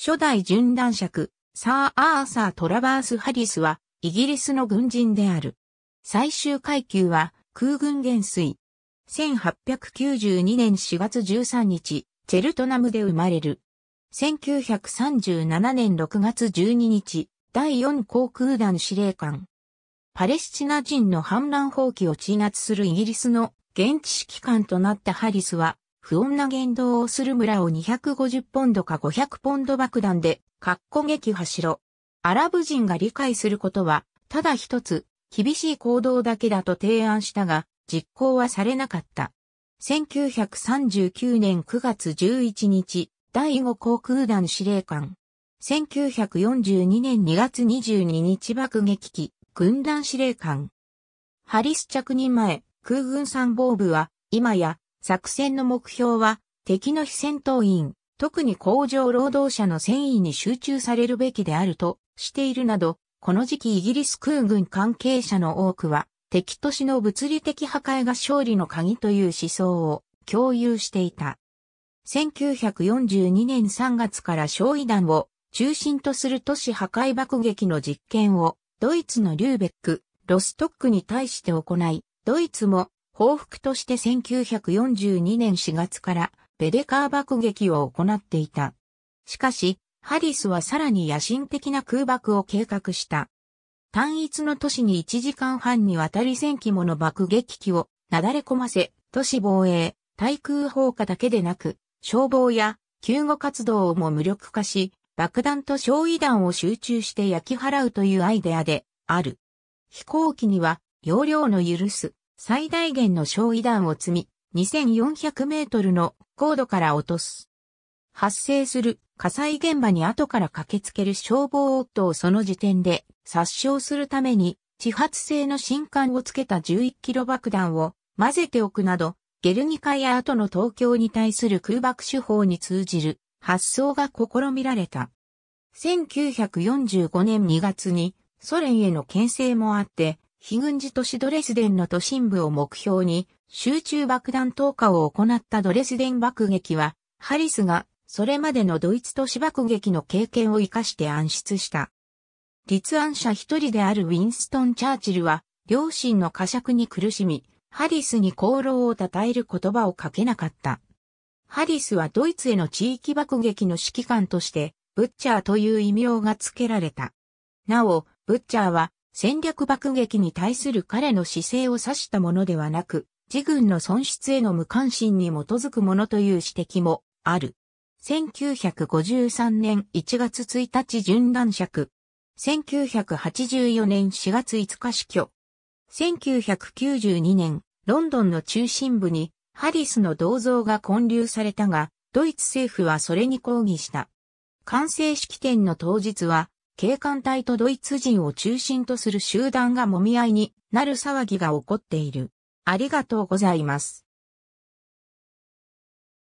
初代準男爵、サー・アーサー・トラバース・ハリスは、イギリスの軍人である。最終階級は、空軍元帥。1892年4月13日、チェルトナムで生まれる。1937年6月12日、第4航空団司令官。パレスチナ人の反乱放棄を鎮圧するイギリスの現地指揮官となったハリスは、不穏な言動をする村を250ポンドか500ポンド爆弾で、かっこ撃破しろ。アラブ人が理解することは、ただ一つ、厳しい行動だけだと提案したが、実行はされなかった。1939年9月11日、第5航空団司令官。1942年2月22日爆撃機、軍団司令官。ハリス着任前、空軍参謀部は、今や、作戦の目標は、敵の非戦闘員、特に工場労働者の戦意に集中されるべきであるとしているなど、この時期イギリス空軍関係者の多くは、敵都市の物理的破壊が勝利の鍵という思想を共有していた。1942年3月から焼夷弾を中心とする都市破壊爆撃の実験をドイツのリューベック、ロストックに対して行い、ドイツも報復として1942年4月からベデカー爆撃を行っていた。しかし、ハリスはさらに野心的な空爆を計画した。単一の都市に1時間半にわたり1000機もの爆撃機をなだれ込ませ、都市防衛、対空砲火だけでなく、消防や救護活動をも無力化し、爆弾と焼夷弾を集中して焼き払うというアイデアである。飛行機には容量の許す最大限の焼夷弾を積み、2400メートルの高度から落とす。発生する火災現場に後から駆けつける消防夫をその時点で殺傷するために地発性の新管をつけた11キロ爆弾を混ぜておくなどゲルニカや後の東京に対する空爆手法に通じる発想が試みられた。1945年2月にソ連への牽制もあって、非軍事都市ドレスデンの都心部を目標に集中爆弾投下を行ったドレスデン爆撃は、ハリスがそれまでのドイツ都市爆撃の経験を活かして暗出した。立案者一人であるウィンストン・チャーチルは、両親の呵責に苦しみ、ハリスに功労を称える言葉をかけなかった。ハリスはドイツへの地域爆撃の指揮官として、ブッチャーという異名が付けられた。なお、ブッチャーは戦略爆撃に対する彼の姿勢を指したものではなく、自軍の損失への無関心に基づくものという指摘もある。1953年1月1日準断尺。1984年4月5日死去。1992年、ロンドンの中心部にハリスの銅像が建立されたが、ドイツ政府はそれに抗議した。完成式典の当日は、警官隊とドイツ人を中心とする集団が揉み合いになる騒ぎが起こっている。ありがとうございます。